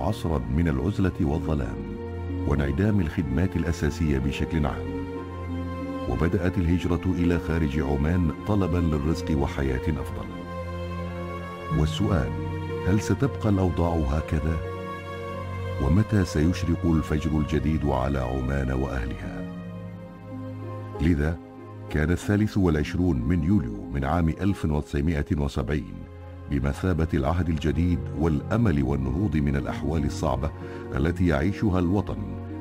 عصرا من العزلة والظلام وانعدام الخدمات الأساسية بشكل عام وبدأت الهجرة إلى خارج عمان طلبا للرزق وحياة أفضل والسؤال هل ستبقى الأوضاع هكذا؟ ومتى سيشرق الفجر الجديد على عمان وأهلها؟ لذا كان الثالث والعشرون من يوليو من عام 1970 بمثابة العهد الجديد والأمل والنهوض من الأحوال الصعبة التي يعيشها الوطن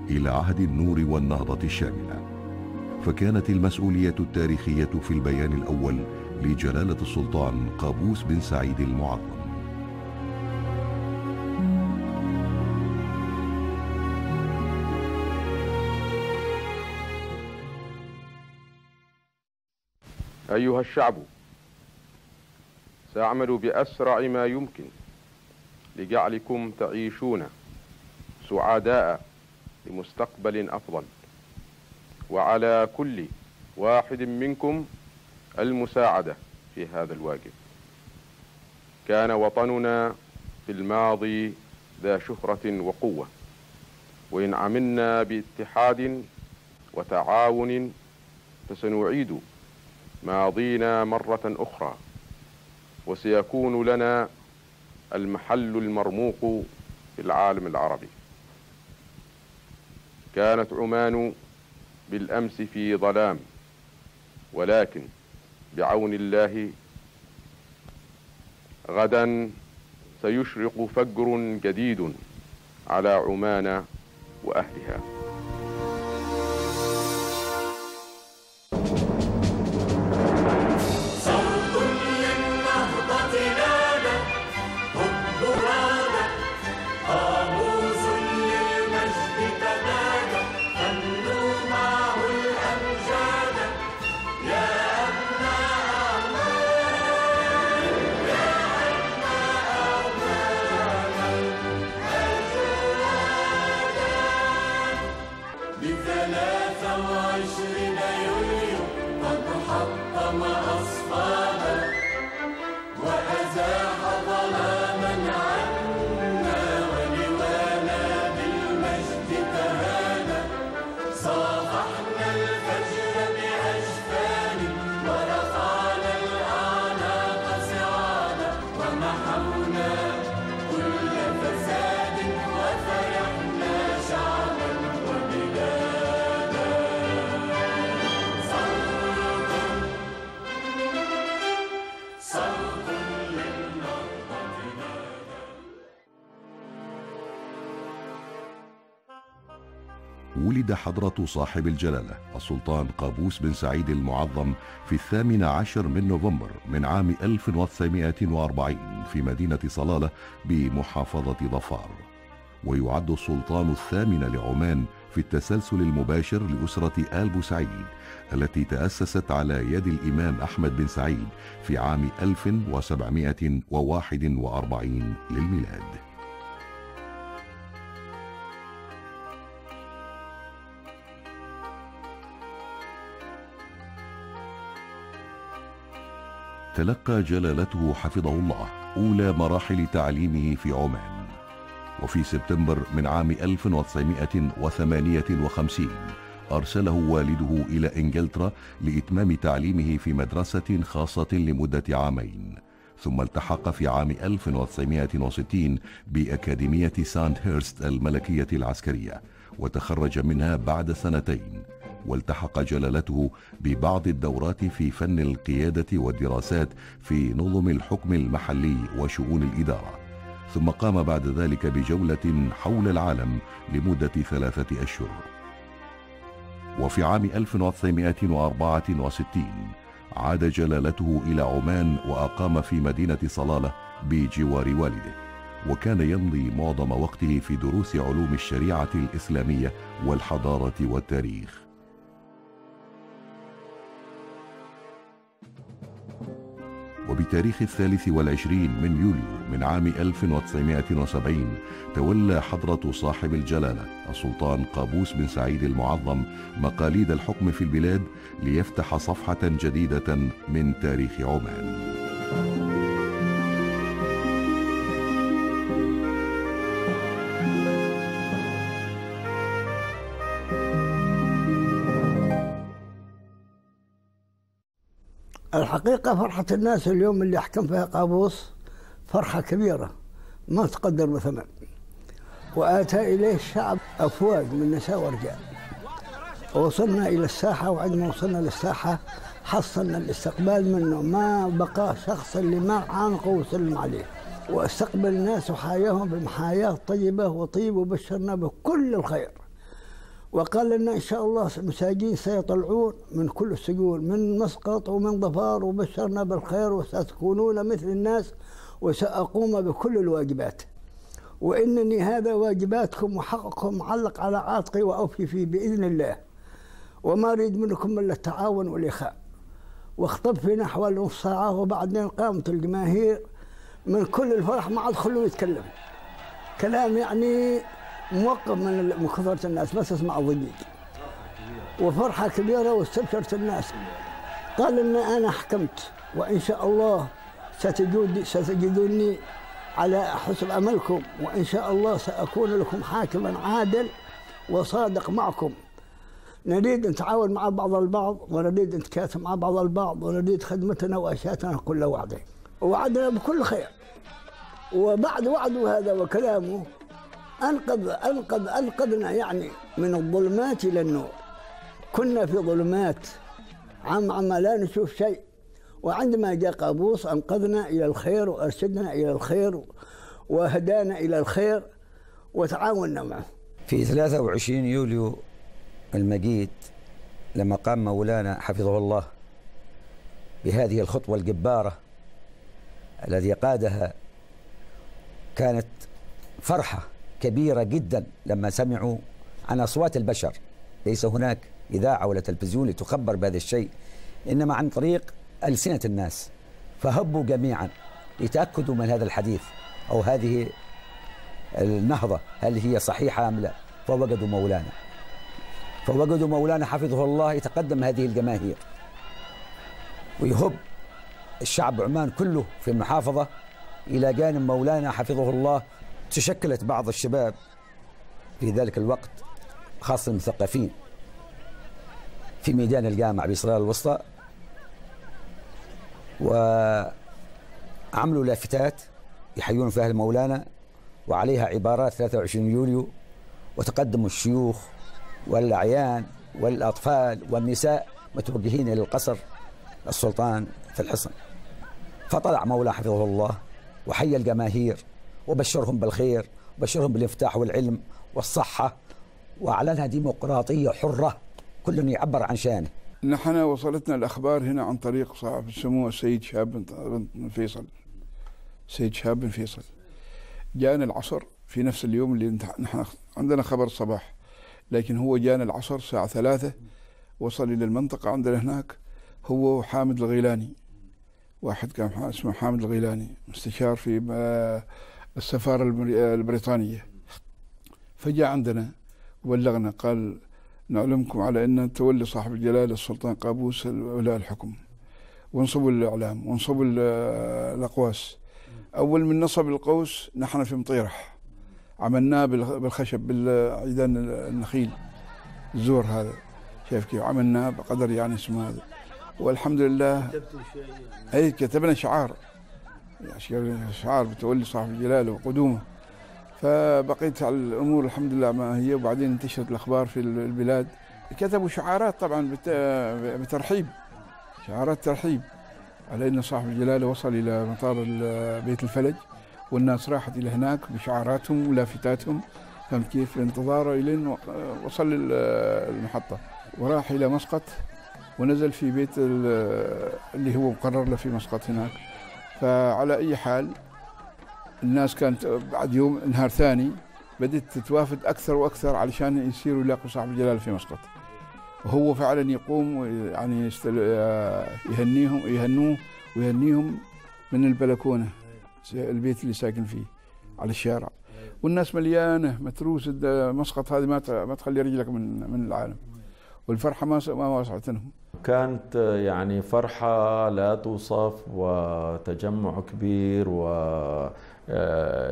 إلى عهد النور والنهضة الشاملة. فكانت المسؤولية التاريخية في البيان الأول لجلالة السلطان قابوس بن سعيد المعظم. أيها الشعب سأعمل بأسرع ما يمكن لجعلكم تعيشون سعداء لمستقبل أفضل. وعلى كل واحد منكم المساعدة في هذا الواجب. كان وطننا في الماضي ذا شهرة وقوة. وإن عملنا باتحاد وتعاون فسنعيد ماضينا مرة أخرى. وسيكون لنا المحل المرموق في العالم العربي. كانت عمان بالأمس في ظلام ولكن بعون الله غدا سيشرق فجر جديد على عمان وأهلها. ولد حضرة صاحب الجلالة السلطان قابوس بن سعيد المعظم في الثامن عشر من نوفمبر من عام 1940 في مدينة صلالة بمحافظة ظفار. ويعد السلطان الثامن لعمان في التسلسل المباشر لأسرة آل بوسعيد التي تأسست على يد الإمام أحمد بن سعيد في عام 1741 للميلاد. تلقى جلالته حفظه الله أولى مراحل تعليمه في عمان. وفي سبتمبر من عام 1958 أرسله والده إلى إنجلترا لإتمام تعليمه في مدرسة خاصة لمدة عامين ثم التحق في عام 1960 بأكاديمية ساند هيرست الملكية العسكرية وتخرج منها بعد سنتين. والتحق جلالته ببعض الدورات في فن القيادة والدراسات في نظم الحكم المحلي وشؤون الإدارة. ثم قام بعد ذلك بجولة حول العالم لمدة ثلاثة أشهر. وفي عام 1964 عاد جلالته إلى عمان وأقام في مدينة صلالة بجوار والده وكان يمضي معظم وقته في دروس علوم الشريعة الإسلامية والحضارة والتاريخ. وبتاريخ الثالث والعشرين من يوليو من عام 1970 تولى حضرة صاحب الجلالة السلطان قابوس بن سعيد المعظم مقاليد الحكم في البلاد ليفتح صفحة جديدة من تاريخ عمان. الحقيقة فرحة الناس اليوم اللي أحكم فيها قابوس فرحة كبيرة ما تقدر بثمن وآتى إليه الشعب أفواج من نساء ورجال. وصلنا إلى الساحة وعندما وصلنا للساحة حصلنا الاستقبال منه. ما بقى شخص اللي ما عانقه وسلم عليه. واستقبل الناس وحياهم بمحاياة طيبة وطيب وبشرنا بكل الخير. وقال لنا إن شاء الله مساجين سيطلعون من كل السجون من مسقط ومن ظفار وبشرنا بالخير وستكونون مثل الناس وسأقوم بكل الواجبات. وإنني هذا واجباتكم وحقكم معلق على عاتقي وأوفي فيه بإذن الله. وما أريد منكم إلا التعاون والإخاء. واخطب في نحو نص ساعة وبعدين قامت الجماهير من كل الفرح ما عاد خلوه يتكلم. كلام يعني موقف من كثرة الناس بس اسمع الضجيج وفرحة كبيرة واستبشرت الناس. قال إن أنا حكمت وإن شاء الله ستجد ستجدوني على حسب أملكم وإن شاء الله سأكون لكم حاكما عادل وصادق معكم. نريد نتعاون مع بعض البعض ونريد نتكاتف مع بعض البعض ونريد خدمتنا وأشياتنا كل وعده ووعدنا بكل خير. وبعد وعده هذا وكلامه أنقذ أنقذ أنقذنا يعني من الظلمات إلى النور. كنا في ظلمات. عم عم لا نشوف شيء. وعندما جاء قابوس أنقذنا إلى الخير وأرشدنا إلى الخير وهدانا إلى الخير وتعاوننا معه. في 23 يوليو المجيد لما قام مولانا حفظه الله بهذه الخطوة الجبارة الذي قادها كانت فرحة. كبيرة جدا لما سمعوا عن أصوات البشر. ليس هناك إذاعة ولا تلفزيون لتخبر بهذا الشيء إنما عن طريق ألسنة الناس. فهبوا جميعا ليتأكدوا من هذا الحديث أو هذه النهضة هل هي صحيحة أم لا. فوجدوا مولانا. فوجدوا مولانا حفظه الله يتقدم هذه الجماهير. ويهب الشعب عمان كله في المحافظة إلى جانب مولانا حفظه الله تشكلت بعض الشباب في ذلك الوقت خاصة المثقفين في ميدان الجامع بإسرائيل الوسطى وعملوا لافتات يحيون فيها المولانا وعليها عبارات 23 يوليو وتقدموا الشيوخ والأعيان والأطفال والنساء متوجهين إلى القصر السلطان في الحصن. فطلع مولى حفظه الله وحيا الجماهير وبشرهم بالخير وبشرهم بالانفتاح والعلم والصحة. وأعلنها ديمقراطية حرة كل يعبر عن شأنه. نحن وصلتنا الأخبار هنا عن طريق صاحب السمو السيد شهاب بن فيصل. سيد شهاب بن فيصل. جاءنا العصر في نفس اليوم اللي نحن عندنا خبر الصباح لكن هو جانا العصر الساعة ثلاثة وصل إلى المنطقة عندنا هناك هو حامد الغيلاني. واحد كان اسمه حامد الغيلاني مستشار في السفارة البريطانية. فجاء عندنا وبلغنا قال نعلمكم على أن تولي صاحب الجلالة السلطان قابوس ولاء الحكم. وانصبوا الإعلام وانصبوا الأقواس. أول من نصب القوس نحن في مطيرح. عملناه بالخشب بالعيدان النخيل. الزور هذا شايف كيف؟ عملناه بقدر يعني اسمه هذا. والحمد لله اي كتبنا شعار. شعار بتولي صاحب الجلاله وقدومه. فبقيت على الأمور الحمد لله ما هي وبعدين انتشرت الأخبار في البلاد. كتبوا شعارات طبعا بترحيب شعارات ترحيب على إن صاحب الجلاله وصل إلى مطار بيت الفلج والناس راحت إلى هناك بشعاراتهم ولافتاتهم. فهمت كيف؟ انتظاره إلين وصل المحطة. وراح إلى مسقط ونزل في بيت اللي هو مقرر له في مسقط هناك. فعلى أي حال الناس كانت بعد يوم نهار ثاني بدت تتوافد أكثر وأكثر علشان يصيروا يلاقوا صاحب الجلاله في مسقط. وهو فعلا يقوم يعني يهنيهم يهنوه ويهنيهم من البلكونة البيت اللي ساكن فيه على الشارع. والناس مليانة متروس مسقط هذه ما ما تخلي رجلك من من العالم. والفرحة ما ما وسعتهم كانت يعني فرحة لا توصف وتجمع كبير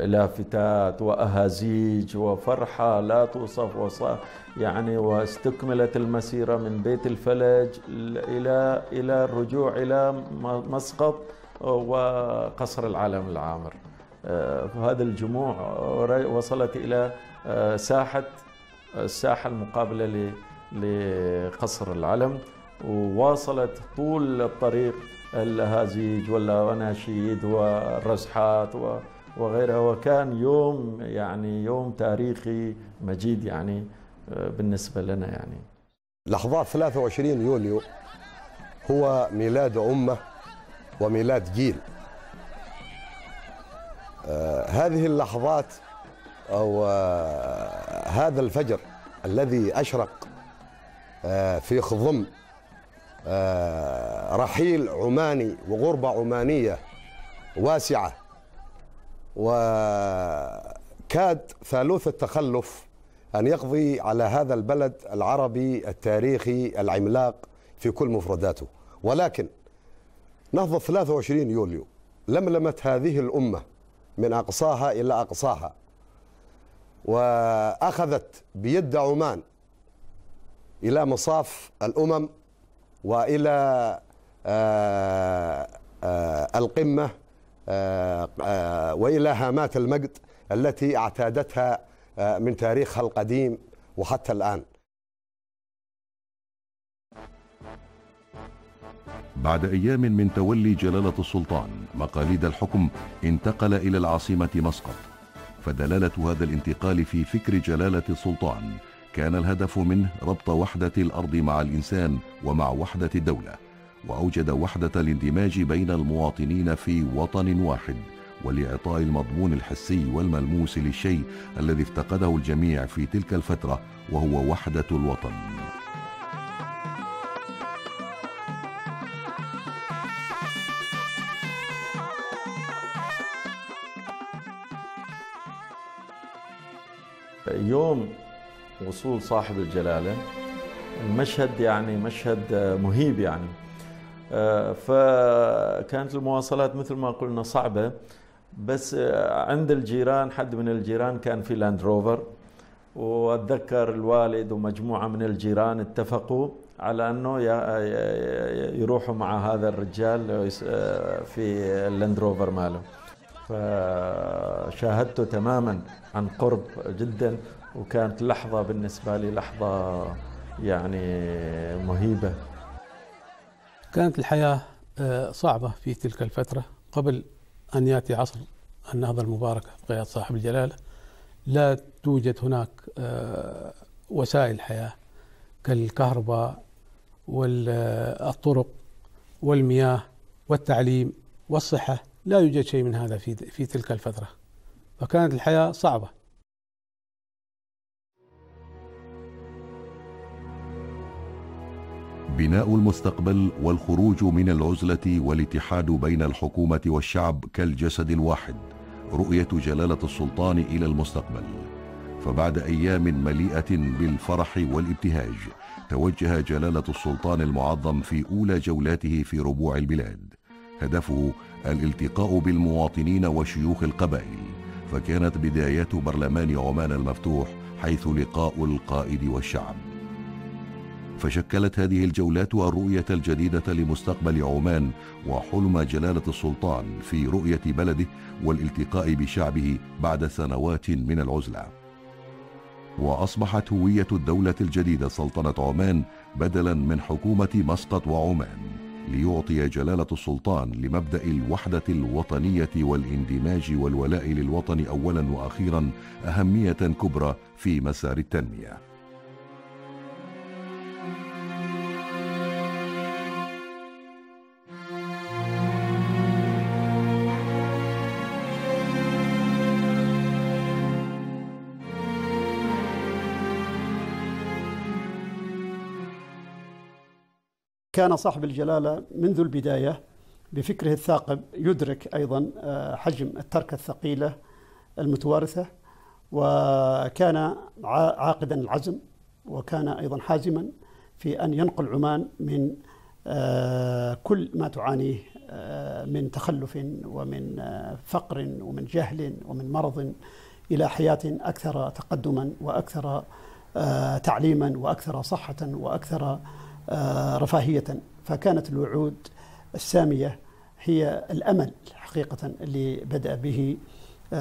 لافتات وأهازيج وفرحة لا توصف وصف يعني واستكملت المسيرة من بيت الفلج إلى إلى الرجوع إلى مسقط وقصر العالم العامر. فهذا الجموع وصلت إلى ساحة الساحة المقابلة لقصر العلم وواصلت طول الطريق الهازيج والأناشيد والرزحات وغيرها. وكان يوم يعني يوم تاريخي مجيد يعني آه، بالنسبة لنا يعني. لحظات 23 يوليو هو ميلاد أمة وميلاد جيل. آه هذه اللحظات أو آه هذا الفجر الذي أشرق في خضم رحيل عماني وغربة عمانية واسعة وكاد ثالوث التخلف أن يقضي على هذا البلد العربي التاريخي العملاق في كل مفرداته. ولكن نهضة 23 يوليو لملمت هذه الأمة من أقصاها إلى أقصاها وأخذت بيد عمان إلى مصاف الأمم وإلى آه، آه، القمة آه، وإلى هامات المجد التي اعتادتها من تاريخها القديم وحتى الآن. بعد أيام من تولي جلالة السلطان مقاليد الحكم انتقل إلى العاصمة مسقط فدلالة هذا الانتقال في فكر جلالة السلطان كان الهدف منه ربط وحدة الأرض مع الإنسان ومع وحدة الدولة وأوجد وحدة الاندماج بين المواطنين في وطن واحد ولإعطاء المضمون الحسي والملموس للشيء الذي افتقده الجميع في تلك الفترة وهو وحدة الوطن. يوم وصول صاحب الجلالة. المشهد يعني مشهد مهيب يعني. آه، فكانت المواصلات مثل ما قلنا صعبة بس عند الجيران حد من الجيران كان في Land Rover وأتذكر الوالد ومجموعة من الجيران اتفقوا على أنه يروحوا مع هذا الرجال في ال Land Rover ماله. فشاهدته تماما عن قرب جدا. وكانت لحظة بالنسبة لي لحظة يعني مهيبة. كانت الحياة آه، صعبة في تلك الفترة. قبل أن يأتي عصر النهضة المباركة بقيادة صاحب الجلالة لا توجد هناك آه، وسائل حياة كالكهرباء والطرق والمياه والتعليم والصحة. لا يوجد شيء من هذا في في تلك الفترة. فكانت الحياة صعبة. بناء المستقبل والخروج من العزلة والاتحاد بين الحكومة والشعب كالجسد الواحد رؤية جلالة السلطان إلى المستقبل. فبعد أيام مليئة بالفرح والابتهاج توجه جلالة السلطان المعظم في أولى جولاته في ربوع البلاد. هدفه الالتقاء بالمواطنين وشيوخ القبائل. فكانت بدايات برلمان عمان المفتوح حيث لقاء القائد والشعب. فشكلت هذه الجولات الرؤية الجديدة لمستقبل عمان وحلم جلالة السلطان في رؤية بلده والالتقاء بشعبه بعد سنوات من العزلة. وأصبحت هوية الدولة الجديدة سلطنة عمان بدلا من حكومة مسقط وعمان ليعطي جلالة السلطان لمبدأ الوحدة الوطنية والاندماج والولاء للوطن أولا وأخيرا أهمية كبرى في مسار التنمية. كان صاحب الجلالة منذ البداية بفكره الثاقب يدرك أيضا آه، حجم التركة الثقيلة المتوارثة وكان عاقدا العزم وكان أيضا حازما في أن ينقل عمان من آه، كل ما تعانيه آه، من تخلف ومن فقر ومن جهل ومن مرض إلى حياة أكثر تقدما وأكثر تعليما وأكثر صحة وأكثر رفاهية. فكانت الوعود السامية هي الأمل حقيقة اللي بدأ به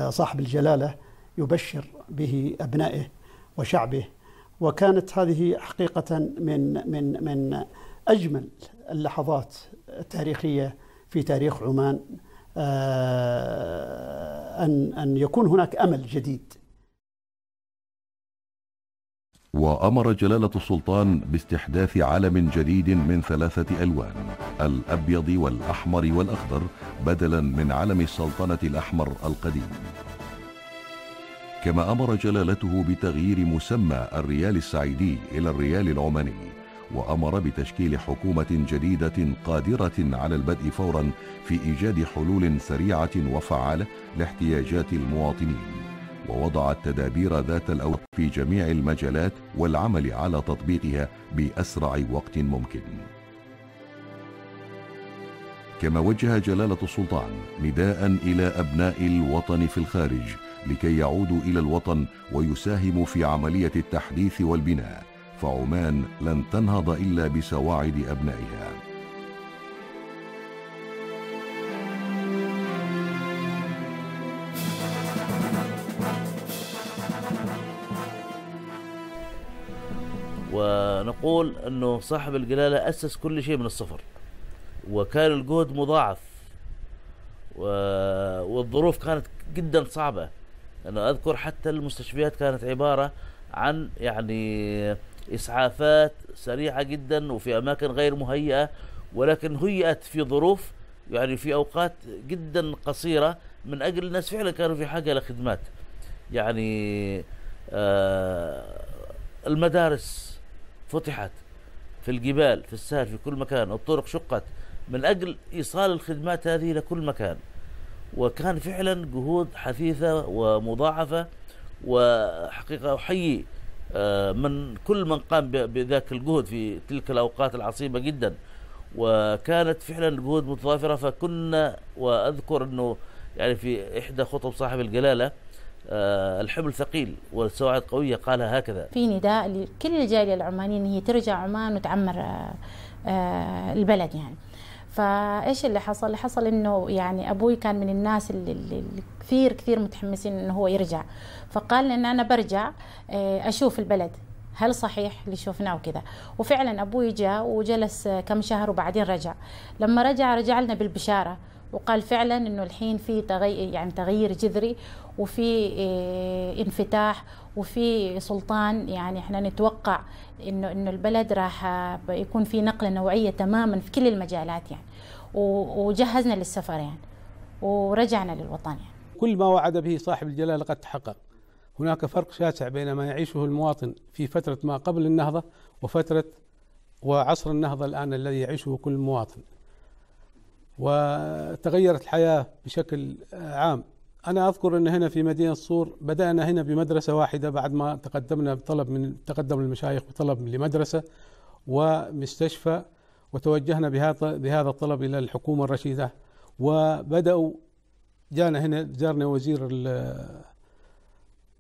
صاحب الجلالة يبشر به أبنائه وشعبه. وكانت هذه حقيقة من من من أجمل اللحظات التاريخية في تاريخ عمان آه، أن أن يكون هناك أمل جديد. وأمر جلالة السلطان باستحداث علم جديد من ثلاثة ألوان الأبيض والأحمر والأخضر بدلا من علم السلطنة الأحمر القديم. كما أمر جلالته بتغيير مسمى الريال السعيدي إلى الريال العماني وأمر بتشكيل حكومة جديدة قادرة على البدء فورا في إيجاد حلول سريعة وفعالة لاحتياجات المواطنين. ووضع التدابير ذات الأوقات في جميع المجالات والعمل على تطبيقها بأسرع وقت ممكن. كما وجه جلالة السلطان نداء إلى أبناء الوطن في الخارج لكي يعودوا إلى الوطن ويساهموا في عملية التحديث والبناء فعمان لن تنهض إلا بسواعد أبنائها. ونقول أنه صاحب الجلالة أسس كل شيء من الصفر وكان الجهد مضاعف والظروف كانت جدا صعبة. أنا أذكر حتى المستشفيات كانت عبارة عن يعني إسعافات سريعة جدا وفي أماكن غير مهيئة ولكن هيئت في ظروف يعني في أوقات جدا قصيرة من أجل الناس فعلا كانوا في حاجة لخدمات. يعني آه المدارس فتحت في الجبال في السهل في كل مكان الطرق شقت. من أجل إيصال الخدمات هذه إلى كل مكان. وكان فعلا جهود حثيثة ومضاعفة وحقيقة أحيي آه، من كل من قام بذاك الجهد في تلك الأوقات العصيبة جدا. وكانت فعلا جهود متضافرة فكنا وأذكر أنه يعني في إحدى خطب صاحب الجلالة آه، الحمل ثقيل والسواعد قوية قالها هكذا. في نداء لكل الجالية العمانية أن هي ترجع عمان وتعمر آه، البلد يعني. فإيش اللي حصل؟ اللي حصل إنه يعني أبوي كان من الناس اللي, اللي كثير كثير متحمسين إنه هو يرجع. فقال إن أنا برجع آه، أشوف البلد. هل صحيح اللي شفناه وكذا؟ وفعلا أبوي جاء وجلس كم شهر وبعدين رجع. لما رجع رجع لنا بالبشارة. وقال فعلا إنه الحين في تغير يعني تغيير جذري وفي آه، انفتاح وفي سلطان. يعني إحنا نتوقع إنه إنه البلد راح يكون في نقلة نوعية تماما في كل المجالات يعني. وجهزنا للسفر يعني. ورجعنا للوطن يعني. كل ما وعد به صاحب الجلالة قد تحقق. هناك فرق شاسع بين ما يعيشه المواطن في فترة ما قبل النهضة وفترة وعصر النهضة الآن الذي يعيشه كل مواطن. وتغيرت الحياة بشكل عام. أنا أذكر أن هنا في مدينة صور بدأنا هنا بمدرسة واحدة بعد ما تقدمنا بطلب من تقدم المشايخ بطلب لمدرسة ومستشفى وتوجهنا بهذا بهذا الطلب إلى الحكومة الرشيدة. وبدأوا جانا هنا زارنا وزير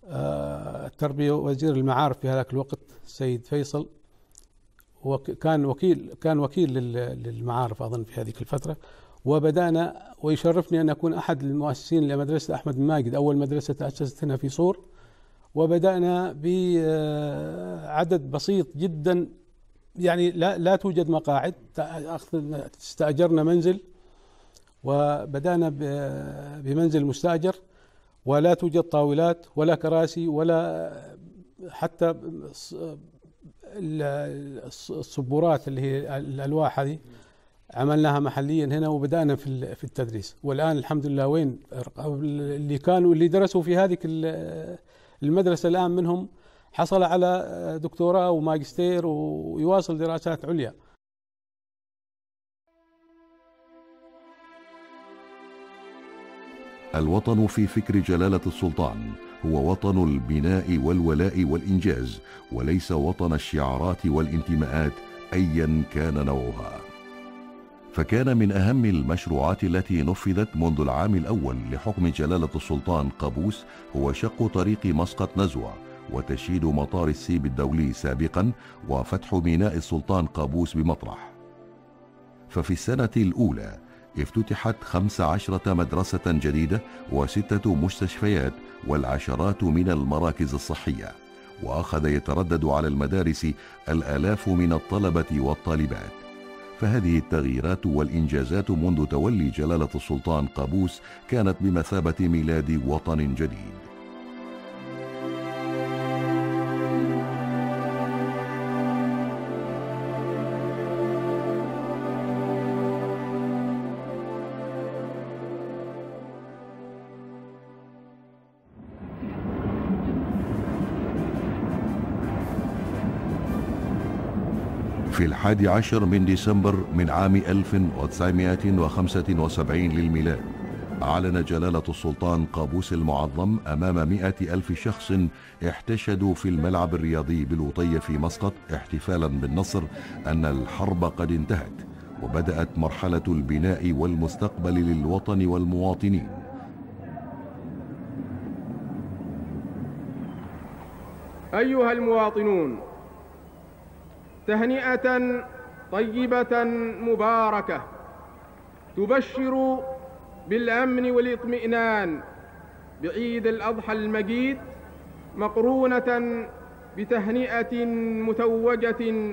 آه، التربية وزير المعارف في هذاك الوقت السيد فيصل. وكان وكيل كان وكيل للمعارف أظن في هذه الفترة. وبدأنا ويشرفني أن أكون أحد المؤسسين لمدرسة أحمد ماجد أول مدرسة تأسست هنا في صور. وبدأنا بعدد بسيط جدا يعني لا لا توجد مقاعد استأجرنا منزل. وبدأنا بمنزل مستأجر ولا توجد طاولات ولا كراسي ولا حتى الصبورات اللي هي الألواح هذه. عملناها محليا هنا وبدأنا في في التدريس. والآن الحمد لله وين؟ اللي كانوا اللي درسوا في هذه المدرسة الآن منهم حصل على دكتوراه وماجستير ويواصل دراسات عليا. الوطن في فكر جلالة السلطان هو وطن البناء والولاء والإنجاز وليس وطن الشعارات والانتماءات ايا كان نوعها. فكان من أهم المشروعات التي نفذت منذ العام الأول لحكم جلالة السلطان قابوس هو شق طريق مسقط نزوة وتشييد مطار السيب الدولي سابقا وفتح ميناء السلطان قابوس بمطرح. ففي السنة الأولى افتتحت خمس عشرة مدرسة جديدة وستة مستشفيات والعشرات من المراكز الصحية وأخذ يتردد على المدارس الآلاف من الطلبة والطالبات. فهذه التغييرات والإنجازات منذ تولي جلالة السلطان قابوس كانت بمثابة ميلاد وطن جديد. في الحادي عشر من ديسمبر من عام 1975 للميلاد. أعلن جلالة السلطان قابوس المعظم أمام مئة ألف شخص احتشدوا في الملعب الرياضي بلوطية في مسقط احتفالا بالنصر أن الحرب قد انتهت وبدأت مرحلة البناء والمستقبل للوطن والمواطنين. أيها المواطنون تهنئة طيبة مباركة تبشر بالأمن والاطمئنان بعيد الأضحى المجيد مقرونة بتهنئة متوجة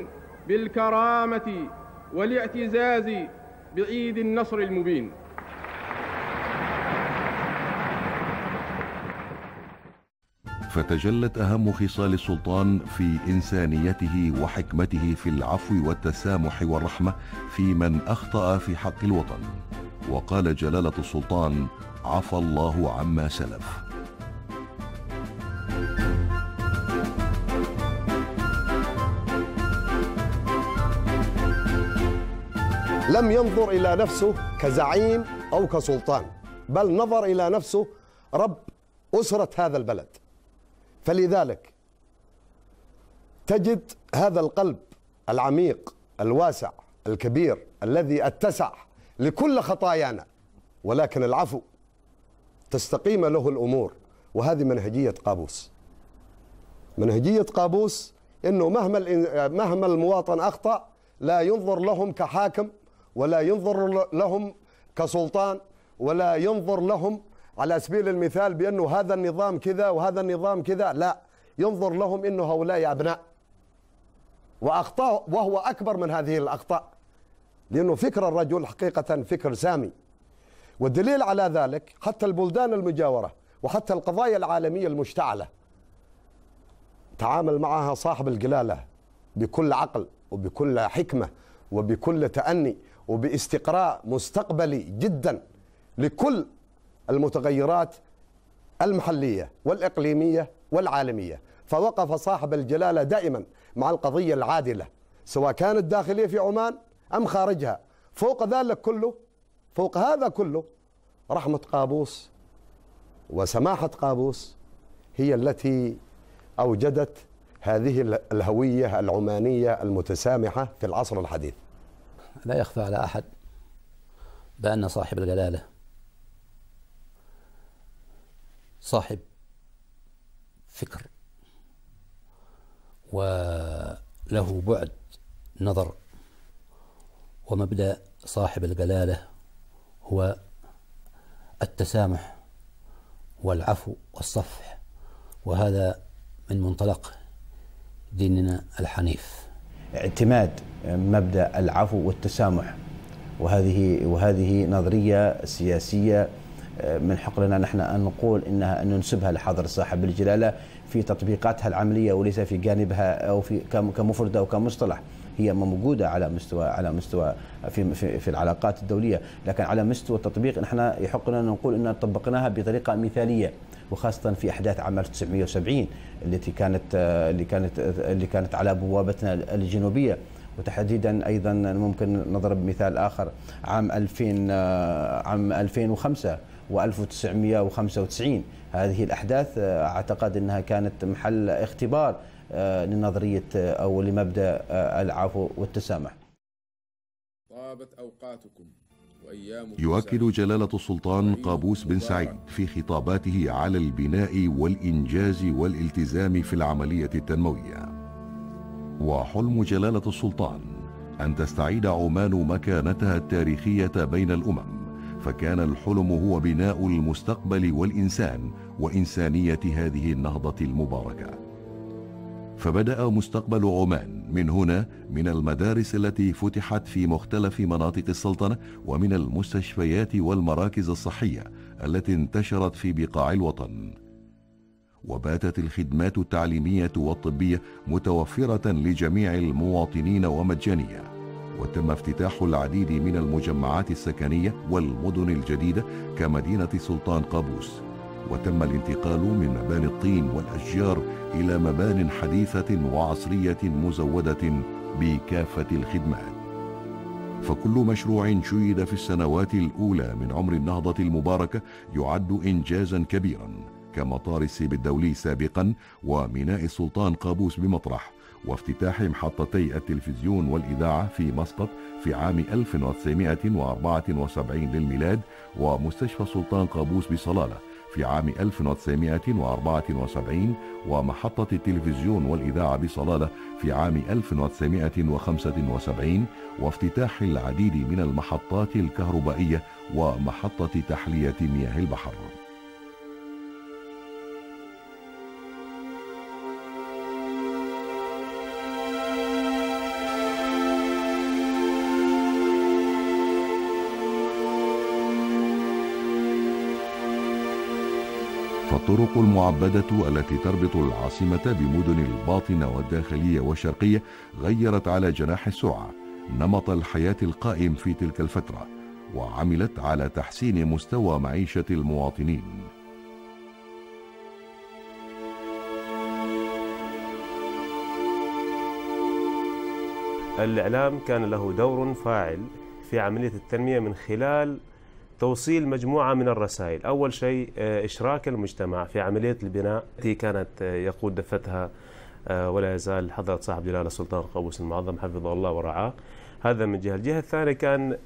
بالكرامة والاعتزاز بعيد النصر المبين. فتجلت أهم خصال السلطان في إنسانيته وحكمته في العفو والتسامح والرحمة في من أخطأ في حق الوطن. وقال جلالة السلطان عفى الله عما سلف لم ينظر إلى نفسه كزعيم أو كسلطان بل نظر إلى نفسه رب أسرة هذا البلد فلذلك تجد هذا القلب العميق الواسع الكبير الذي اتسع لكل خطايانا ولكن العفو تستقيم له الأمور. وهذه منهجية قابوس. منهجية قابوس إنه مهما مهما المواطن أخطأ لا ينظر لهم كحاكم ولا ينظر لهم كسلطان ولا ينظر لهم على سبيل المثال بأنه هذا النظام كذا وهذا النظام كذا لا. ينظر لهم أنه هؤلاء أبناء. وأخطاء وهو أكبر من هذه الأخطاء. لأنه فكر الرجل حقيقة فكر سامي. والدليل على ذلك حتى البلدان المجاورة وحتى القضايا العالمية المشتعلة. تعامل معها صاحب الجلالة بكل عقل وبكل حكمة وبكل تأني وباستقراء مستقبلي جدا لكل المتغيرات المحلية والإقليمية والعالمية. فوقف صاحب الجلالة دائما مع القضية العادلة سواء كانت داخلية في عمان أم خارجها. فوق ذلك كله فوق هذا كله رحمة قابوس وسماحة قابوس هي التي أوجدت هذه الهوية العمانية المتسامحة في العصر الحديث. لا يخفى على أحد بأن صاحب الجلالة صاحب فكر. وله بعد نظر. ومبدأ صاحب الجلالة هو التسامح والعفو والصفح. وهذا من منطلق ديننا الحنيف. اعتماد مبدأ العفو والتسامح. وهذه وهذه نظرية سياسية من حق لنا نحن أن نقول إنها أن ننسبها لحضره صاحب الجلالة في تطبيقاتها العملية وليس في جانبها أو في كمفرد أو كمصطلح. هي موجودة على مستوى على مستوى في في, في العلاقات الدولية. لكن على مستوى التطبيق نحن يحق لنا نقول إن طبقناها بطريقة مثالية وخاصة في أحداث عام 1970 التي كانت اللي كانت اللي كانت على بوابتنا الجنوبية. وتحديدا أيضا ممكن نضرب مثال آخر. عام 2000 عام 2005 و1995 هذه الأحداث أعتقد أنها كانت محل اختبار لنظرية أو لمبدأ العفو والتسامح. طابت أوقاتكم يؤكد جلالة السلطان قابوس بن سعيد في خطاباته على البناء والإنجاز والالتزام في العملية التنموية. وحلم جلالة السلطان أن تستعيد عمان مكانتها التاريخية بين الأمم. فكان الحلم هو بناء المستقبل والإنسان وإنسانية هذه النهضة المباركة. فبدأ مستقبل عمان من هنا من المدارس التي فتحت في مختلف مناطق السلطنة ومن المستشفيات والمراكز الصحية التي انتشرت في بقاع الوطن. وباتت الخدمات التعليمية والطبية متوفرة لجميع المواطنين ومجانية. وتم افتتاح العديد من المجمعات السكنية والمدن الجديدة كمدينة سلطان قابوس. وتم الانتقال من مباني الطين والأشجار إلى مبان حديثة وعصرية مزودة بكافة الخدمات. فكل مشروع شيد في السنوات الأولى من عمر النهضة المباركة يعد إنجازا كبيرا كمطار السيب الدولي سابقا وميناء السلطان قابوس بمطرح. وافتتاح محطتي التلفزيون والإذاعة في مسقط في عام 1974 للميلاد ومستشفى سلطان قابوس بصلالة في عام 1974 ومحطة التلفزيون والإذاعة بصلالة في عام 1975 وافتتاح العديد من المحطات الكهربائية ومحطة تحلية مياه البحر. فالطرق المعبدة التي تربط العاصمة بمدن الباطنة والداخلية والشرقية غيرت على جناح السرعة نمط الحياة القائم في تلك الفترة وعملت على تحسين مستوى معيشة المواطنين. الإعلام كان له دور فاعل في عملية التنمية من خلال توصيل مجموعة من الرسائل. أول شيء إشراك المجتمع في عملية البناء. التي كانت يقود دفتها ولا يزال حضرة صاحب جلالة السلطان قابوس المعظم حفظه الله ورعاه. هذا من جهة. الجهة الثانية كان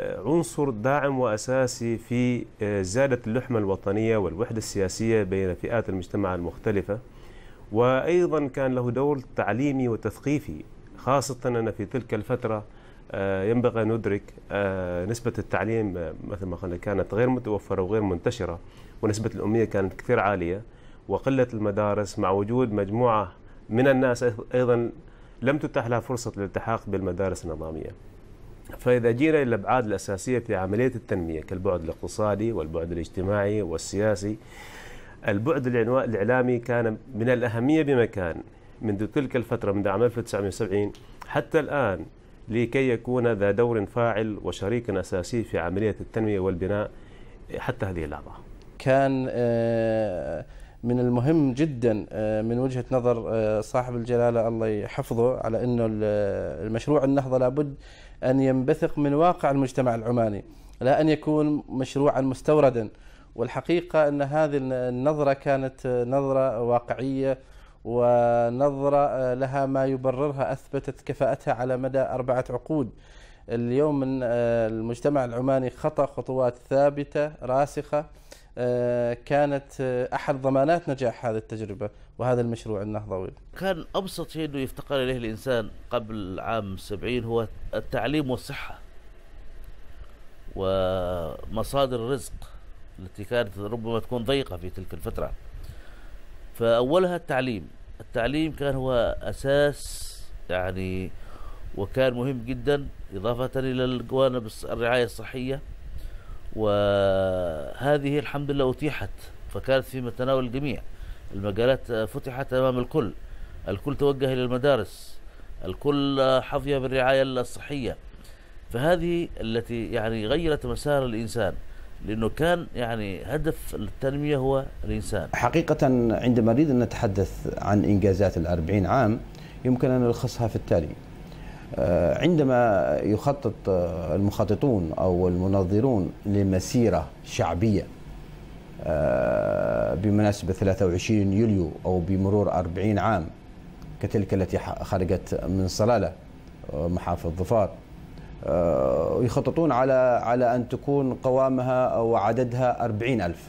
عنصر داعم وأساسي في زيادة اللحمة الوطنية والوحدة السياسية بين فئات المجتمع المختلفة. وأيضا كان له دور تعليمي وتثقيفي خاصة أن في تلك الفترة ينبغي أن ندرك نسبة التعليم مثل ما قلنا كانت غير متوفرة وغير منتشرة ونسبة الأمية كانت كثير عالية وقلة المدارس مع وجود مجموعة من الناس أيضا لم تتاح لها فرصة الالتحاق بالمدارس النظامية. فإذا جينا إلى الأبعاد الأساسية في عملية التنمية كالبعد الاقتصادي والبعد الاجتماعي والسياسي البعد الإعلامي كان من الأهمية بمكان منذ تلك الفترة من عام 1970 حتى الآن لكي يكون ذا دور فاعل وشريك أساسي في عملية التنمية والبناء حتى هذه اللحظة. كان من المهم جدا من وجهة نظر صاحب الجلالة الله يحفظه على أنه المشروع النهضة لابد أن ينبثق من واقع المجتمع العماني لا أن يكون مشروعا مستوردا. والحقيقة أن هذه النظرة كانت نظرة واقعية ونظرة لها ما يبررها أثبتت كفاءتها على مدى أربعة عقود. اليوم من المجتمع العماني خطى خطوات ثابتة راسخة كانت أحد ضمانات نجاح هذه التجربة وهذا المشروع النهضوي. كان أبسط شيء أنه يفتقر إليه الإنسان قبل عام 70 هو التعليم والصحة ومصادر الرزق التي كانت ربما تكون ضيقة في تلك الفترة. فأولها التعليم. التعليم كان هو أساس يعني وكان مهم جدا إضافة إلى الجوانب الرعاية الصحية. وهذه الحمد لله أتيحت فكانت في متناول الجميع. المجالات فتحت أمام الكل. الكل توجه إلى المدارس. الكل حظي بالرعاية الصحية. فهذه التي يعني غيرت مسار الإنسان. لأنه كان يعني هدف التنمية هو الإنسان. حقيقة عندما نريد أن نتحدث عن إنجازات الأربعين عام يمكن أن نلخصها في التالي. عندما يخطط المخططون أو المنظرون لمسيرة شعبية بمناسبة 23 يوليو أو بمرور 40 عام كتلك التي خرجت من صلالة محافظ ظفار آه، يخططون على على أن تكون قوامها أو عددها أربعين ألف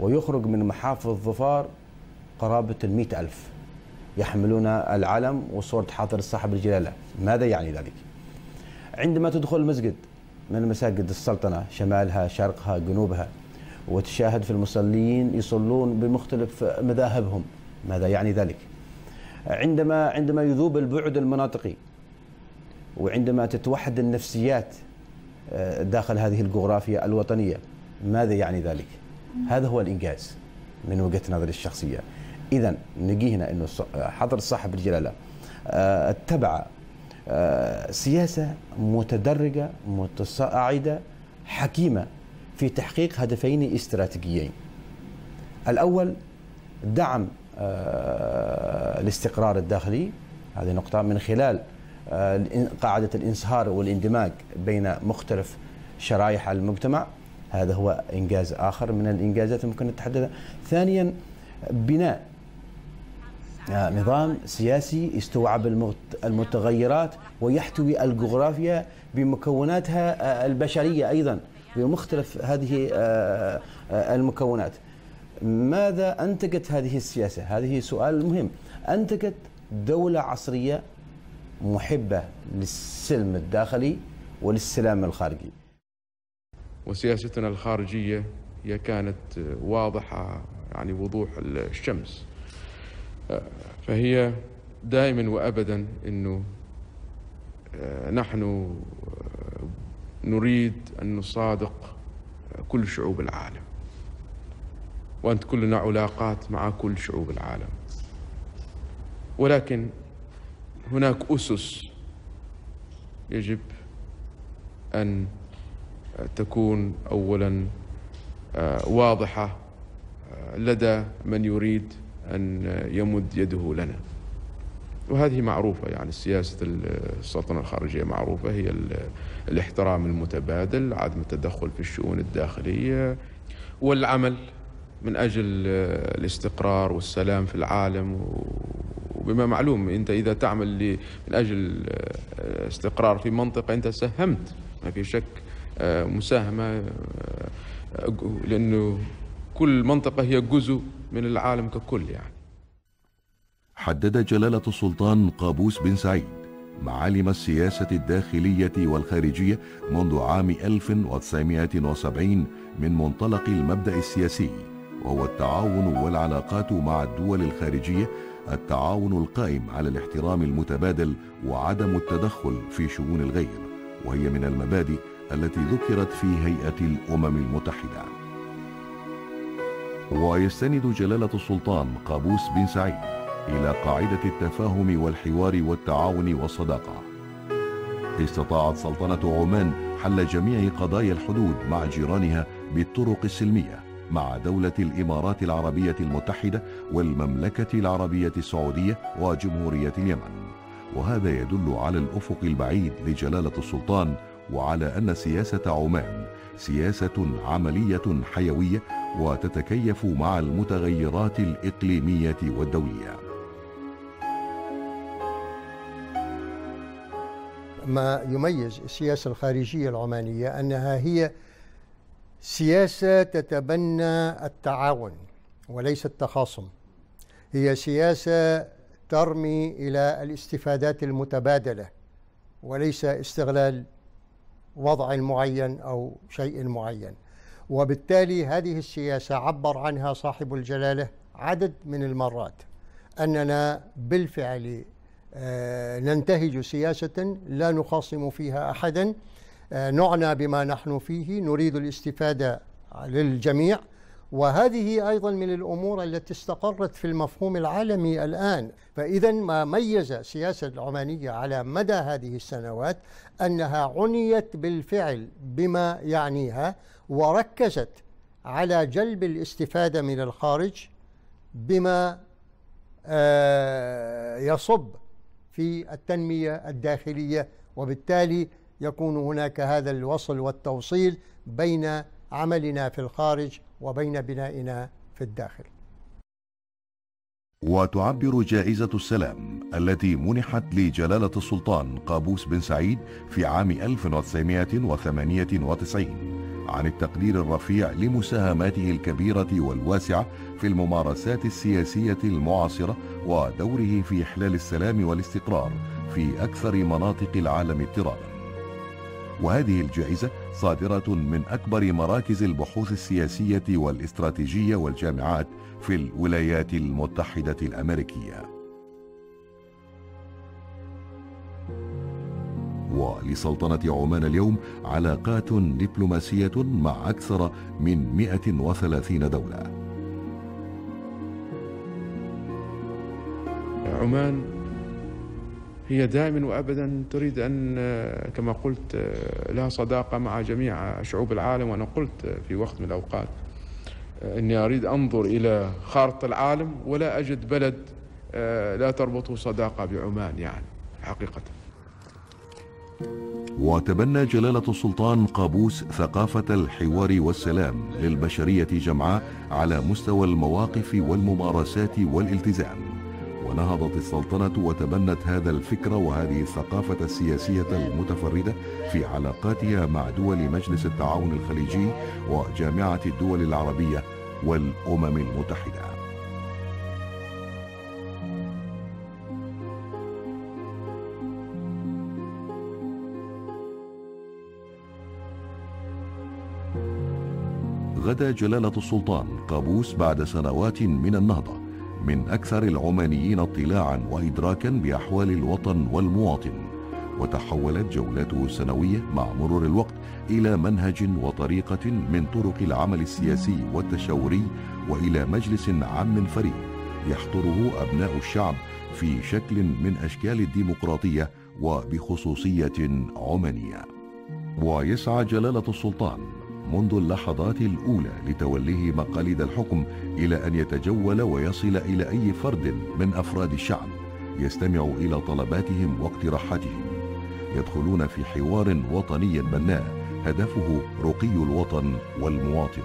ويخرج من محافظ ظفار قرابة المئة ألف يحملون العلم وصورة حاضر صاحب الجلالة ماذا يعني ذلك؟ عندما تدخل المسجد من مساجد السلطنة شمالها شرقها جنوبها وتشاهد في المصلين يصلون بمختلف مذاهبهم ماذا يعني ذلك؟ عندما عندما يذوب البعد المناطقي وعندما تتوحد النفسيات آه، داخل هذه الجغرافيا الوطنية ماذا يعني ذلك؟ هذا هو الإنجاز من وجهة نظري الشخصية إذا نجي هنا أنه حضر صاحب الجلالة آه، اتبع آه، سياسة متدرجة متصاعدة حكيمة في تحقيق هدفين استراتيجيين الأول دعم الاستقرار الداخلي هذه نقطة من خلال قاعدة الإنصهار والإندماج بين مختلف شرائح المجتمع. هذا هو إنجاز آخر من الإنجازات ممكن نتحدث ثانيا بناء آه، نظام سياسي يستوعب المتغيرات ويحتوي الجغرافيا بمكوناتها آه، البشرية أيضا بمختلف هذه آه، المكونات. ماذا أنتجت هذه السياسة؟ هذه سؤال مهم. أنتجت دولة عصرية محبة للسلم الداخلي وللسلام الخارجي. وسياستنا الخارجية هي كانت واضحة يعني وضوح الشمس. فهي دائما وأبدا أنه نحن نريد أن نصادق كل شعوب العالم. وأن تكون لنا علاقات مع كل شعوب العالم. ولكن هناك أسس يجب أن تكون أولا آه، واضحة آه، لدى من يريد أن يمد يده لنا. وهذه معروفة يعني سياسة السلطنة الخارجية معروفة هي الاحترام المتبادل عدم التدخل في الشؤون الداخلية والعمل من أجل الاستقرار والسلام في العالم وبما معلوم أنت إذا تعمل من أجل استقرار في منطقة أنت ساهمت ما في شك مساهمة لأنه كل منطقة هي جزء من العالم ككل يعني. حدد جلالة السلطان قابوس بن سعيد معالم السياسة الداخلية والخارجية منذ عام 1970 من منطلق المبدأ السياسي وهو التعاون والعلاقات مع الدول الخارجية التعاون القائم على الاحترام المتبادل وعدم التدخل في شؤون الغير وهي من المبادئ التي ذكرت في هيئة الأمم المتحدة. ويستند جلالة السلطان قابوس بن سعيد إلى قاعدة التفاهم والحوار والتعاون والصداقة. استطاعت سلطنة عمان حل جميع قضايا الحدود مع جيرانها بالطرق السلمية مع دولة الإمارات العربية المتحدة والمملكة العربية السعودية وجمهورية اليمن. وهذا يدل على الأفق البعيد لجلالة السلطان وعلى أن سياسة عمان سياسة عملية حيوية وتتكيف مع المتغيرات الإقليمية والدولية. ما يميز السياسة الخارجية العمانية أنها هي سياسة تتبنى التعاون وليس التخاصم. هي سياسة ترمي إلى الاستفادات المتبادلة وليس استغلال وضع معين أو شيء معين. وبالتالي هذه السياسة عبر عنها صاحب الجلالة عدد من المرات أننا بالفعل آه، ننتهج سياسة لا نخاصم فيها أحدا نعنى بما نحن فيه نريد الاستفادة للجميع. وهذه أيضا من الأمور التي استقرت في المفهوم العالمي الآن. فإذا ما ميز السياسة العمانية على مدى هذه السنوات أنها عنيت بالفعل بما يعنيها وركزت على جلب الاستفادة من الخارج بما آه، يصب في التنمية الداخلية وبالتالي يكون هناك هذا الوصل والتوصيل بين عملنا في الخارج وبين بنائنا في الداخل. وتعبر جائزة السلام التي منحت لجلالة السلطان قابوس بن سعيد في عام 1998 عن التقدير الرفيع لمساهماته الكبيرة والواسعة في الممارسات السياسية المعاصرة ودوره في إحلال السلام والاستقرار في أكثر مناطق العالم اضطرابا وهذه الجائزة صادرة من أكبر مراكز البحوث السياسية والاستراتيجية والجامعات في الولايات المتحدة الأمريكية. ولسلطنة عمان اليوم علاقات دبلوماسية مع أكثر من 130 دولة. عمان هي دائما وابدا تريد أن كما قلت لها صداقة مع جميع شعوب العالم وأنا قلت في وقت من الأوقات إني أريد أنظر إلى خارطة العالم ولا أجد بلد لا تربطه صداقة بعمان يعني حقيقة. وتبنى جلالة السلطان قابوس ثقافة الحوار والسلام للبشرية جمعاء على مستوى المواقف والممارسات والالتزام ونهضت السلطنة وتبنت هذا الفكر وهذه الثقافة السياسية المتفردة في علاقاتها مع دول مجلس التعاون الخليجي وجامعة الدول العربية والأمم المتحدة. غدا جلالة السلطان قابوس بعد سنوات من النهضة. من أكثر العمانيين اطلاعا وإدراكا بأحوال الوطن والمواطن وتحولت جولاته السنوية مع مرور الوقت إلى منهج وطريقة من طرق العمل السياسي والتشاوري وإلى مجلس عام فريد يحضره أبناء الشعب في شكل من أشكال الديمقراطية وبخصوصية عمانية. ويسعى جلالة السلطان منذ اللحظات الأولى لتوليه مقاليد الحكم إلى أن يتجول ويصل إلى أي فرد من أفراد الشعب يستمع إلى طلباتهم واقتراحاتهم. يدخلون في حوار وطني بناء هدفه رقي الوطن والمواطن.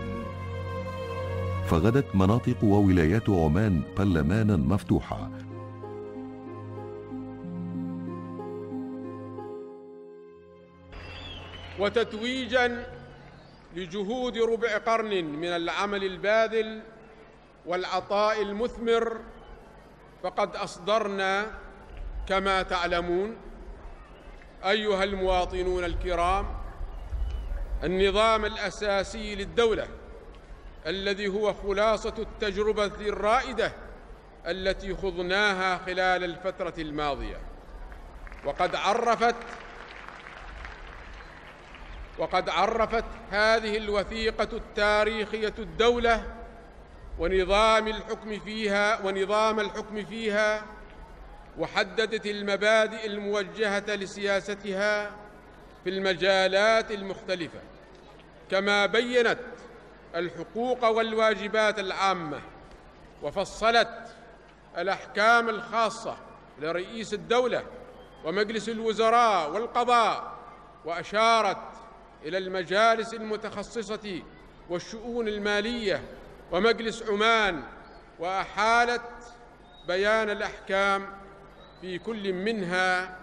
فغدت مناطق وولايات عمان برلمانا مفتوحة. وتتويجا لجهود ربع قرن من العمل الباذل والعطاء المثمر فقد أصدرنا كما تعلمون أيها المواطنون الكرام النظام الأساسي للدولة الذي هو خلاصة التجربة الرائدة التي خضناها خلال الفترة الماضية وقد عرفت وقد عرفت هذه الوثيقة التاريخية الدولة ونظام الحكم فيها ونظام الحكم فيها وحددت المبادئ الموجهة لسياستها في المجالات المختلفة. كما بينت الحقوق والواجبات العامة وفصلت الأحكام الخاصة لرئيس الدولة ومجلس الوزراء والقضاء وأشارت إلى المجالس المتخصصة والشؤون المالية ومجلس عمان وأحالت بيان الأحكام في كل منها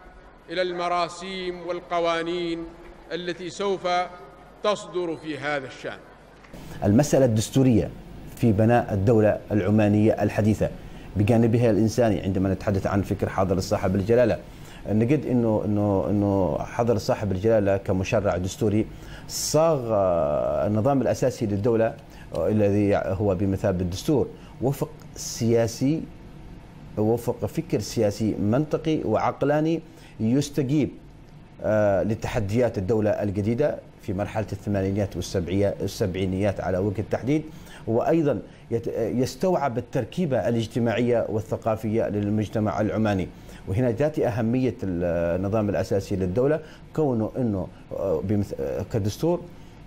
إلى المراسيم والقوانين التي سوف تصدر في هذا الشأن. المسألة الدستورية في بناء الدولة العمانية الحديثة. بجانبها الإنساني عندما نتحدث عن فكر حاضر الصاحب الجلالة نجد انه انه إنه حضر صاحب الجلالة كمشرع دستوري صاغ النظام الأساسي للدولة الذي هو بمثابه الدستور. وفق سياسي وفق فكر سياسي منطقي وعقلاني يستجيب لتحديات الدولة الجديدة في مرحلة الثمانينيات والسبعينيات على وجه التحديد. وأيضا يستوعب التركيبة الاجتماعية والثقافية للمجتمع العماني. وهنا تاتي أهمية النظام الأساسي للدولة كونه إنه كدستور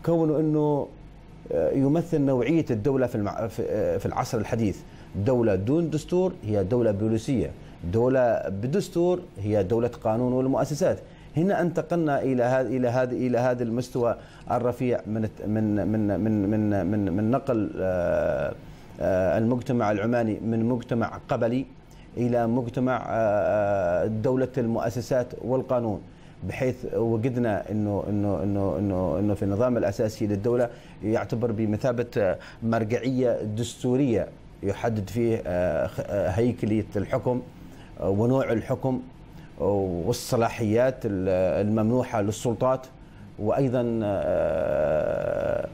كونه إنه يمثل نوعية الدولة في في العصر الحديث. دولة دون دستور هي دولة بوليسية. دولة بدستور هي دولة قانون والمؤسسات. هنا انتقلنا إلى هذا إلى هذا إلى هذا المستوى الرفيع من من من من من من, من نقل المجتمع العماني من مجتمع قبلي إلى مجتمع آه، دولة المؤسسات والقانون بحيث وجدنا إنه إنه إنه إنه إنه في النظام الأساسي للدولة يعتبر بمثابة مرجعية دستورية يحدد فيه آه، آه، هيكلية الحكم آه، ونوع الحكم والصلاحيات ال- الممنوحة للسلطات وأيضا آه، آه،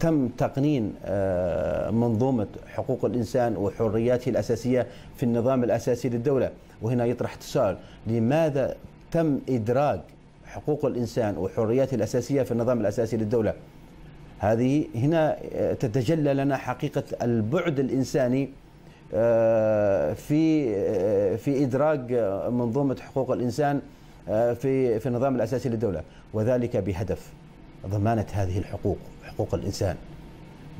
تم تقنين آه، منظومة حقوق الإنسان وحرياته الأساسية في النظام الأساسي للدولة. وهنا يطرح تساؤل لماذا تم ادراج حقوق الإنسان وحرياته الأساسية في النظام الأساسي للدولة؟ هذه هنا آه، تتجلى لنا حقيقة البعد الإنساني آه، في آه، في ادراج آه، منظومة حقوق الإنسان آه، في في النظام الأساسي للدولة. وذلك بهدف ضمانة هذه الحقوق. حقوق الإنسان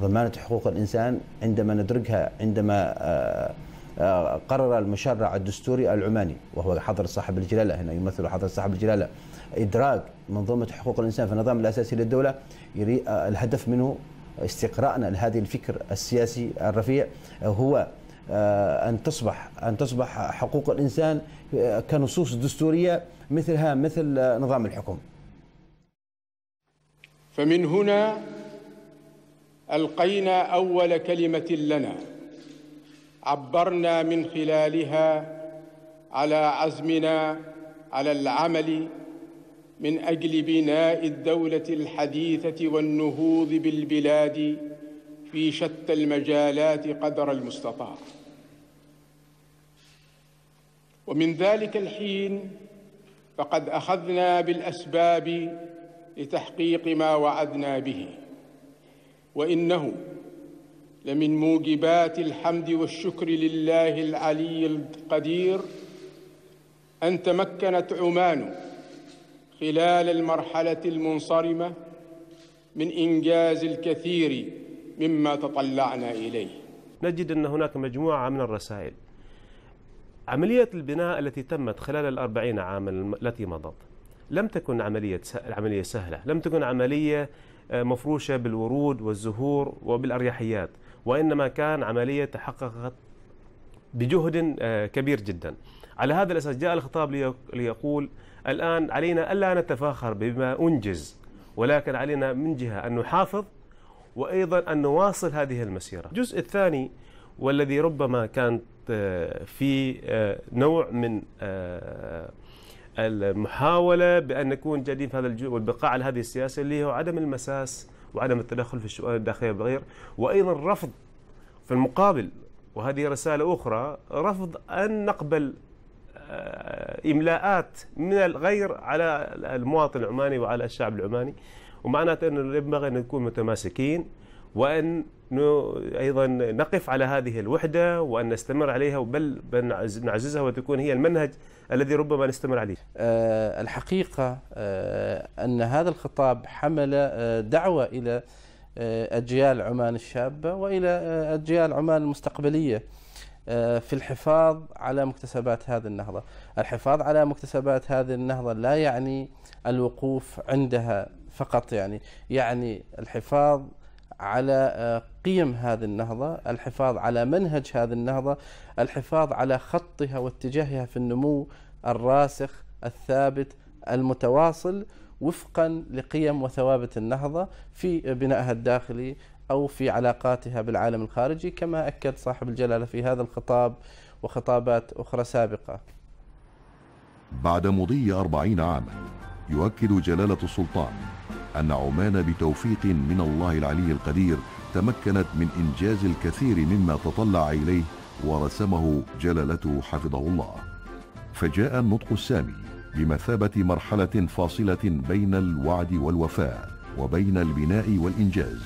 ضمانة حقوق الإنسان عندما ندركها عندما آه، آه، قرر المشرع الدستوري العماني وهو حضر صاحب الجلالة هنا يمثل حضر صاحب الجلالة ادراج منظومة حقوق الإنسان في النظام الأساسي للدولة يري- آه، الهدف منه استقراءنا لهذه الفكر السياسي الرفيع هو أن تصبح أن تصبح حقوق الإنسان آه، كنصوص دستورية مثلها مثل نظام الحكم. فمن هنا ألقينا أول كلمة لنا. عبرنا من خلالها على عزمنا على العمل من أجل بناء الدولة الحديثة والنهوض بالبلاد في شتى المجالات قدر المستطاع. ومن ذلك الحين فقد أخذنا بالأسباب لتحقيق ما وعدنا به. وإنه لمن موجبات الحمد والشكر لله العلي القدير أن تمكنت عمان خلال المرحلة المنصرمة من إنجاز الكثير مما تطلعنا إليه. نجد أن هناك مجموعة من الرسائل. عملية البناء التي تمت خلال الأربعين عاما التي مضت لم تكن عملية عملية سهلة لم تكن عملية مفروشة بالورود والزهور وبالأريحيات وإنما كان عملية تحققت بجهد آه، كبير جدا على هذا الأساس جاء الخطاب لي- ليقول الآن علينا ألا نتفاخر بما أنجز ولكن علينا من جهة أن نحافظ وأيضا أن نواصل هذه المسيرة. الجزء الثاني والذي ربما كانت آه، في آه، نوع من المحاولة بأن نكون جادين في هذا الجزء والبقاء على هذه السياسة اللي هو عدم المساس وعدم التدخل في الشؤون الداخلية بالغير وأيضا رفض في المقابل وهذه رسالة أخرى رفض أن نقبل آه، إملاءات من الغير على المواطن العماني وعلى الشعب العماني. ومعناته انه ينبغي أن نكون متماسكين وأن ن- أيضا نقف على هذه الوحدة وأن نستمر عليها بل بل نعز- نعززها وتكون هي المنهج الذي ربما نستمر عليه. آه، الحقيقة آه، أن هذا الخطاب حمل آه، دعوة إلى آه، أجيال عمان الشابة وإلى آه، أجيال عمان المستقبلية آه، في الحفاظ على مكتسبات هذه النهضة الحفاظ على مكتسبات هذه النهضة لا يعني الوقوف عندها فقط يعني يعني الحفاظ على آه، قيم هذه النهضة الحفاظ على منهج هذه النهضة الحفاظ على خطها واتجاهها في النمو الراسخ الثابت المتواصل وفقا لقيم وثوابت النهضة في بنائها الداخلي أو في علاقاتها بالعالم الخارجي كما أكد صاحب الجلالة في هذا الخطاب وخطابات أخرى سابقة. بعد مضي أربعين عاما يؤكد جلالة السلطان أن عمان بتوفيق من الله العلي القدير تمكنت من إنجاز الكثير مما تطلع إليه ورسمه جلالته حفظه الله. فجاء النطق السامي بمثابة مرحلة فاصلة بين الوعد والوفاء وبين البناء والإنجاز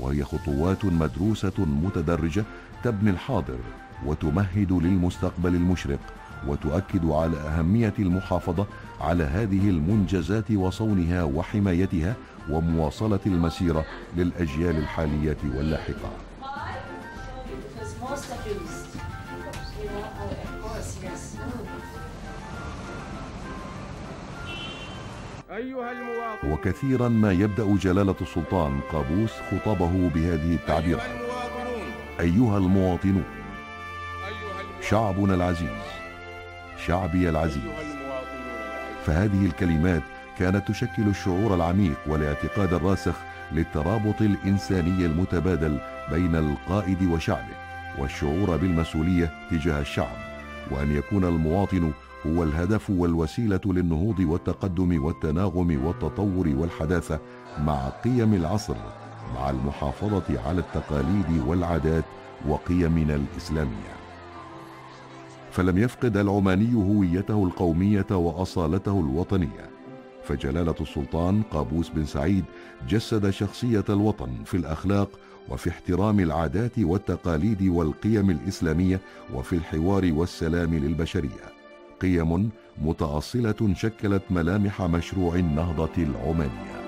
وهي خطوات مدروسة متدرجة تبني الحاضر وتمهد للمستقبل المشرق. وتؤكد على أهمية المحافظة على هذه المنجزات وصونها وحمايتها ومواصلة المسيرة للأجيال الحالية واللاحقة. وكثيرا ما يبدأ جلالة السلطان قابوس خطابه بهذه التعبيرات أيها المواطنون شعبنا العزيز شعبي العزيز. فهذه الكلمات كانت تشكل الشعور العميق والاعتقاد الراسخ للترابط الإنساني المتبادل بين القائد وشعبه والشعور بالمسؤولية تجاه الشعب وأن يكون المواطن هو الهدف والوسيلة للنهوض والتقدم والتناغم والتطور والحداثة مع قيم العصر مع المحافظة على التقاليد والعادات وقيمنا الإسلامية. فلم يفقد العماني هويته القومية وأصالته الوطنية. فجلالة السلطان قابوس بن سعيد جسد شخصية الوطن في الأخلاق وفي احترام العادات والتقاليد والقيم الإسلامية وفي الحوار والسلام للبشرية. قيم متأصلة شكلت ملامح مشروع النهضة العمانية.